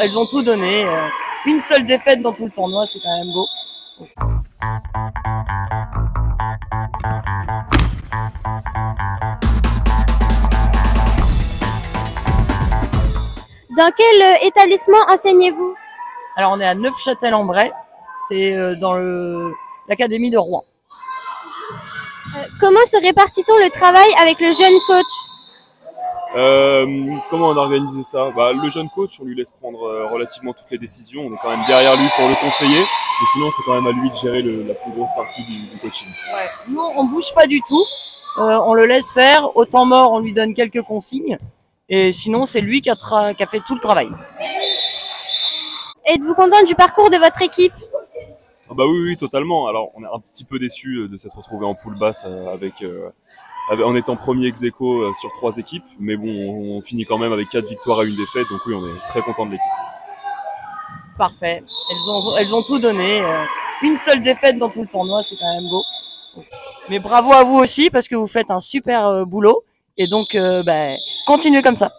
Elles ont tout donné. euh, Une seule défaite dans tout le tournoi, c'est quand même beau. Dans quel euh, établissement enseignez-vous? Alors on est à Neufchâtel-en-Bray, c'est euh, dans l'académie de Rouen. Comment se répartit-on le travail avec le jeune coach? Euh, comment on a organisé ça? Bah, Le jeune coach, on lui laisse prendre euh, relativement toutes les décisions. On est quand même derrière lui pour le conseiller. Mais sinon, c'est quand même à lui de gérer le- la plus grosse partie du, du coaching. Ouais. Nous, on bouge pas du tout. Euh, on le laisse faire. Au temps mort, on lui donne quelques consignes. Et sinon, c'est lui qui a, tra- qui a fait tout le travail. Êtes-vous content du parcours de votre équipe? Ah bah oui, oui, totalement. Alors, on est un petit peu déçu de s'être retrouvé en poule basse avec, euh, avec- en étant premier ex aequo, euh, sur trois équipes. Mais bon, on, on finit quand même avec quatre victoires à une défaite. Donc oui, on est très content de l'équipe. Parfait. Elles ont, elles ont tout donné. euh, Une seule défaite dans tout le tournoi, c'est quand même beau. Mais bravo à vous aussi parce que vous faites un super euh, boulot. Et donc, euh, bah, continuez comme ça.